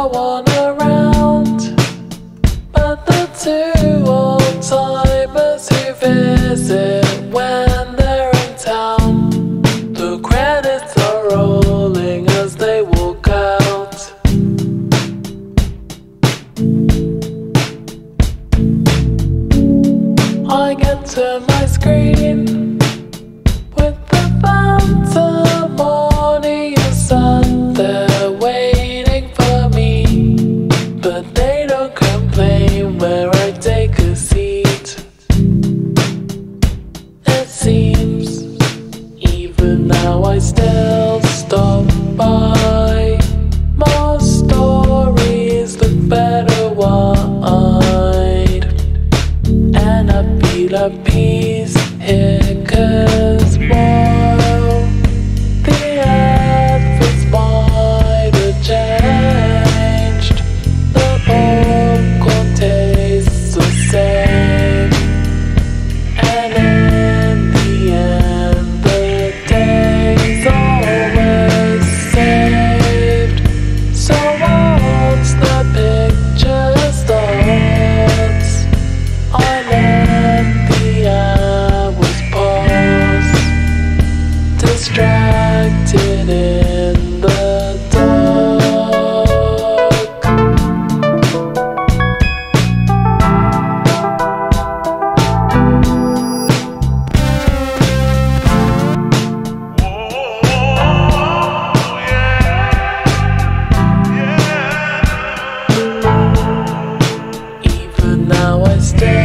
no one around but the two old timers who visit when they're in town. The credits are rolling as they walk out. I get to my screen. step. distracted in the dark. Oh yeah, yeah. Even now I stay.